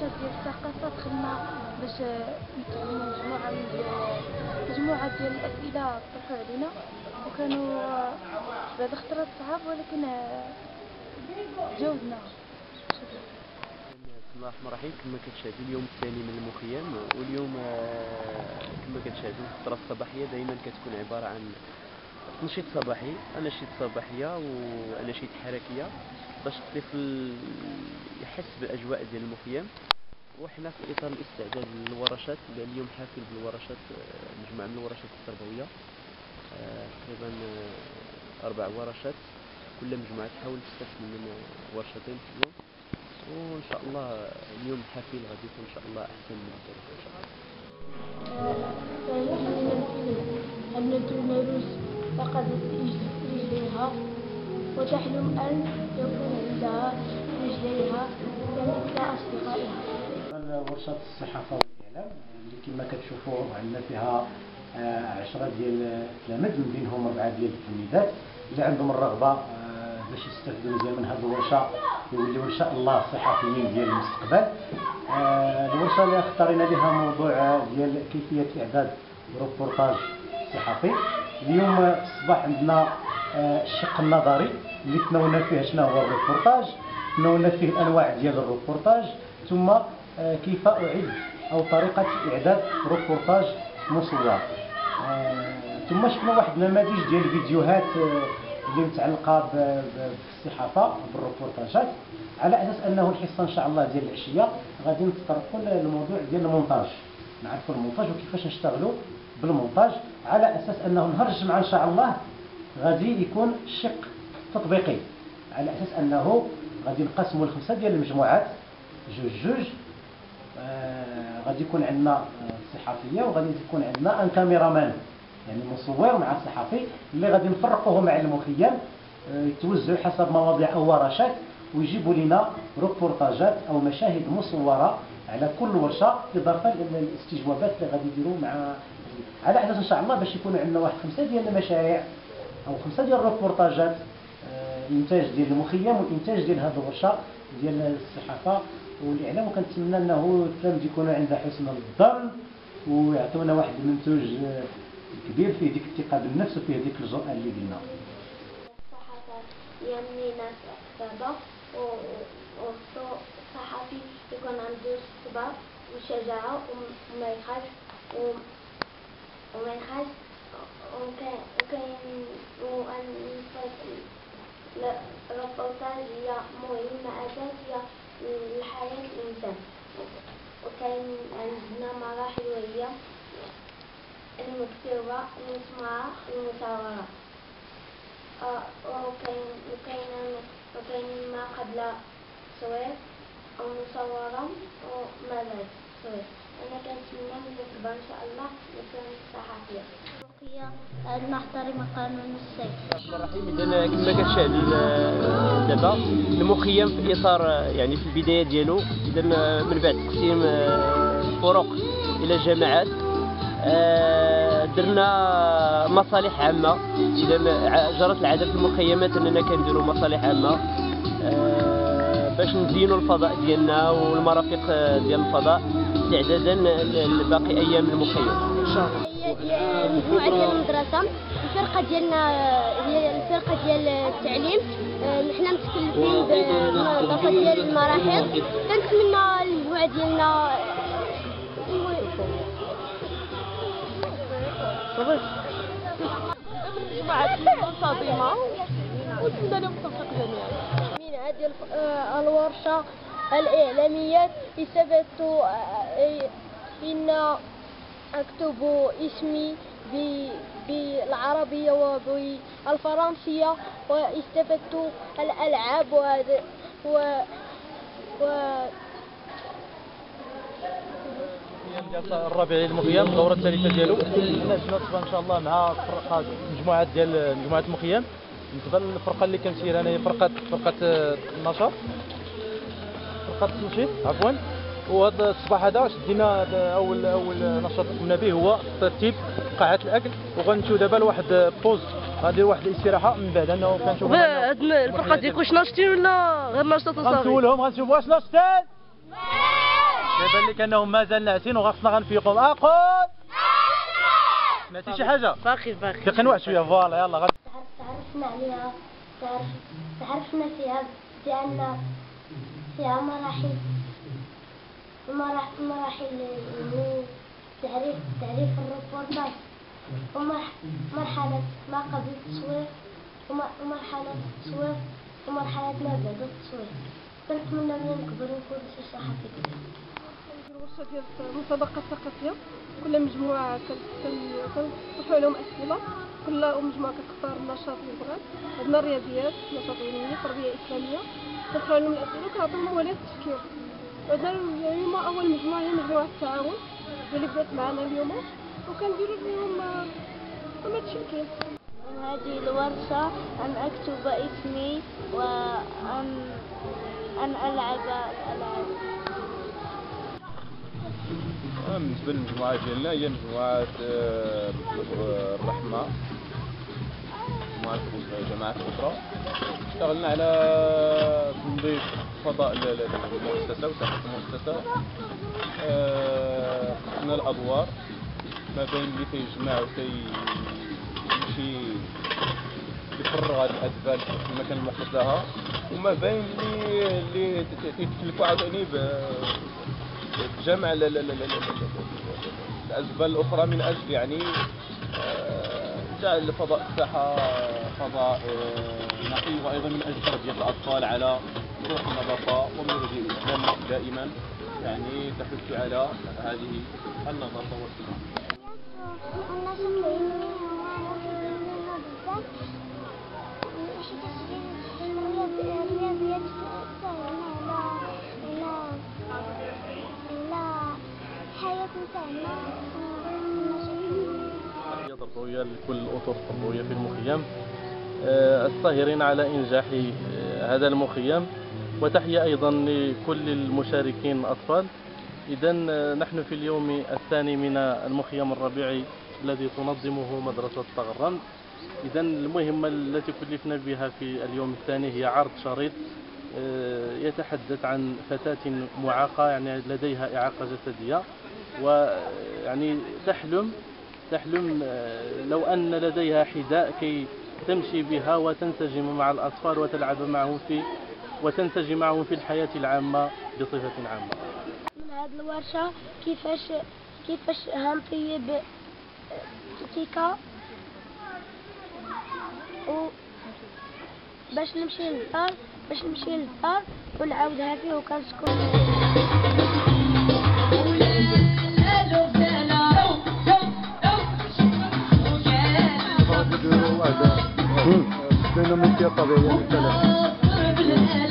الورشات ديال الثقافة دخلنا باش نطرحوا مجموعة من مجموعة ديال الأسئلة طرحوا علينا. وكانوا بعض الخطرات صعاب ولكن جاوبنا. بسم الله الرحمن الرحيم. كما كتشاهدوا اليوم الثاني من المخيم. واليوم آه، كما كتشاهدوا الفترة الصباحية دائما كتكون عبارة عن نشيط صباحي اناشيد صباحية واناشيد حركية. باش الطفل يحس بالأجواء ديال المخيم وحنا في إطار الاستعداد للورشات. لأن اليوم حافل بالورشات آه، مجموعة من الورشات التربوية. آه، تقريبا آه، أربع ورشات. كل مجموعة تحاول تستثمر من ورشتين في اليوم. وإن شاء الله اليوم حافل غادي يكون إن شاء الله أحسن من ذلك إن شاء الله. النيروس فقدت رجليها. وتحلم أن يكون عندها رجليها كمثل أصدقائها. ورشة الصحافة والإعلام اللي كما كتشوفوا عندنا فيها آه، عشرة ديال التلاميذ من بينهم أربعة ديال التلميذات. اللي عندهم الرغبة آه، باش يستافدوا مزيان من هذه الورشة يوليو إن شاء الله صحفيين ديال المستقبل. آه، الورشة اللي اختارينا لها موضوع آه، ديال كيفية إعداد روبورتاج صحفي. اليوم آه، الصباح عندنا آه، الشق النظري اللي تناولنا فيه شنو هو الروبورتاج تناولنا فيه الأنواع ديال الروبورتاج ثم آه، كيف أعد أو طريقة إعداد روبورتاج مصور. آه، ثم شفنا واحد النماذج ديال الفيديوهات آه، اللي متعلقة ب- ب- بالصحافة بالروبورتاجات على أساس أنه الحصة إن شاء الله ديال العشية غادي نتطرقوا للموضوع ديال المونتاج. نعرفوا المونتاج وكيفاش نشتغلوا بالمونتاج على أساس أنه نهار الجمعة إن شاء الله غادي يكون شق تطبيقي على أساس أنه غادي نقسموا الخمسة ديال المجموعات جوج جوج آه، غادي يكون عندنا آه، صحفية وغادي يكون عندنا أن كاميرامان يعني مصور مع الصحفي اللي غادي نفرقوه مع المخيم آه، يتوزعوا حسب مواضيع أو ورشات ويجيبوا لنا روبورتاجات أو مشاهد مصورة على كل ورشة إضافة للاستجوابات اللي غادي يديروا مع على أساس إن شاء الله باش يكونوا عندنا واحد خمسة ديال المشاريع. أو خمسة ديال الروبورتاجات آه، إنتاج ديال المخيم والانتاج ديال هذه الورشة ديال الصحافة. والإعلام وكنتمنى أنه التلاميذ يكونوا عند حسن الظن ويعطونا واحد المنتوج آه، كبير فيه ديك الثقة بالنفس وفيه ديك الجرأة اللي قلنا. الصحافة يمني ناس كتابة والصحفي يكون عنده صبر وشجاعة وم- وما يخاف وم- وما يخاف هي مهمة أساسية لحياة الإنسان وكاين عندنا مراحل وهي المكتوبة المسموعة المصورة آه، وكاين وكاين وكاين ما قبل تصوير أو مصورا وما بعد تصوير أنا كنتمنى ملي كبر إن شاء الله نكون صحفية. أن نحترم قانون السيف الرحمن الرحيم إذا كما كتشاهدوا ال- دابا المخيم في إطار يعني في البداية ديالو إذا من بعد تقسيم آه، الفرق إلى جماعات آه، درنا مصالح عامة. إذا جرت العادة في المخيمات أننا كنديروا مصالح عامة آه، باش نزينوا الفضاء ديالنا والمرافق آه، ديال الفضاء استعدادا لباقي أيام المخيم. إن شاء الله. ديال المجموعة ديال المدرسة. الفرقة ديالنا هي الفرقة ديال التعليم. آه، حنا متكلفين بالنظافة ديال المراحل. كنتمنى المجموعة ديالنا من هذه الورشة الإعلاميات استفدت إن أكتب اسمي بالعربية وبالفرنسية واستفدت الألعاب و, و الرابع المخيم الدوره الثالثة ديالو. نصبا إن شاء الله مع فرقة مجموعات ديال مجموعه المخيم. بالنسبة للفرقه اللي كنسير أنا هي فرقه فرقة آه، النشاط. فرقة التنشيط عفوا. وهذا الصباح هذا شدينا اول أول نشاط قمنا به هو ترتيب قاعه الأكل وغنمشيو دابا لواحد pause غادي واحد الاستراحة من بعد انه كنشوفوا هاد الفرقة ديالكم واش ناشطين ولا غير ناشطة صافي؟ غنسولهم غنشوفوا واش ناشطين. كيبان لك انهم مازال ناعسين وخاصنا غنفيقهم أقول! سمعتي شي حاجة. باقي باقي. فيقن واحد شوية. voilà يلا غادي. تعرفنا عليها. تعرف تعرفنا فيها بأن فيها مراحل. مراحل مراحل يعني تعريف تعريف الروبورتاج ومرحلة ما قبل التصوير وم- ومرحلة التصوير ومرحلة ما بعد التصوير كنتمنى ملي نكبر نكون شي صحفي كده ديال المسابقة الثقافية كل مجموعة كت- كن- كنطرحوا لهم أسئلة. كل مجموعة كتختار النشاط اللي بغات عندنا الرياضيات نشاط علمي تربية إسلامية. كنطرحوا لهم الأسئلة وكنعطيهم محاولات التفكير. وعندنا اليوم أول مجموعة هي مجموعة التعاون اللي بدات معنا اليوم. وكنديروا لهم اللي كاين من هذه الورشة أن أكتب اسمي وأن أن ألعب الألعاب بالنسبة للمجموعة ديالنا هي مجموعة آه، الرحمة. الأسرة جماعة الأسرة اشتغلنا على تنظيف فضاء ال- ال- المؤسسة وساحة المؤسسة آه، قسمنا الأدوار ما بين اللي تيجمع وتيمشي يفرغ هذه الأزبال في المكان المخصص لها وما بين اللي اللي تتكلفوا عاوتاني بجمع ال- ال- ال- ال- ال- الأزبال الأخرى من أجل يعني جعل فضاء الساحة فضاء نقي وأيضا من أجل تربية الأطفال على روح النظافة ومنهج الإسلام دائما. يعني تحث على هذه النظافة والسلام. تربوية لكل الأطر التربوية في المخيم. آه، الساهرين على إنجاح آه، هذا المخيم. وتحية أيضا لكل المشاركين الأطفال. إذا نحن في اليوم الثاني من المخيم الربيعي الذي تنظمه مدرسة طغران. إذا المهمة التي كلفنا بها في اليوم الثاني هي عرض شريط آه، يتحدث عن فتاة معاقة يعني لديها إعاقة جسدية ويعني تحلم تحلم آه، لو أن لديها حذاء كي تمشي بها وتنسجم مع الأطفال وتلعب معهم في وتنسجم معهم في الحياة العامة بصفة عامة. هذه الورشة كيفاش كيفاش هنطيب تيكا؟ و باش نمشي للدار باش نمشي للدار ونعاودها فيه وكنسكن. منه من طبيعية مختلفة